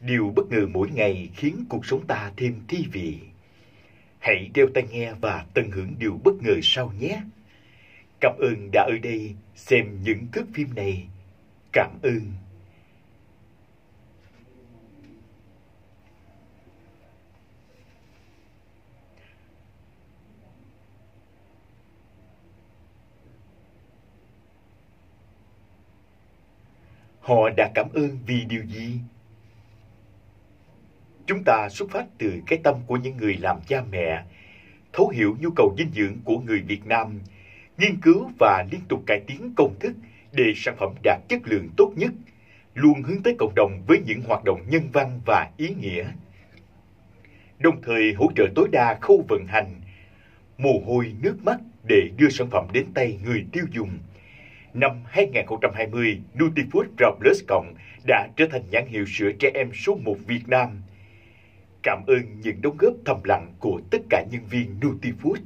Điều bất ngờ mỗi ngày khiến cuộc sống ta thêm thi vị. Hãy đeo tai nghe và tận hưởng điều bất ngờ sau nhé. Cảm ơn đã ở đây xem những thước phim này. Cảm ơn. Họ đã cảm ơn vì điều gì? Chúng ta xuất phát từ cái tâm của những người làm cha mẹ, thấu hiểu nhu cầu dinh dưỡng của người Việt Nam, nghiên cứu và liên tục cải tiến công thức để sản phẩm đạt chất lượng tốt nhất, luôn hướng tới cộng đồng với những hoạt động nhân văn và ý nghĩa. Đồng thời hỗ trợ tối đa khâu vận hành, mồ hôi nước mắt để đưa sản phẩm đến tay người tiêu dùng. Năm 2020, Nutifood Pro Plus Cộng đã trở thành nhãn hiệu sữa trẻ em số 1 Việt Nam – Cảm ơn những đóng góp thầm lặng của tất cả nhân viên Nutifood.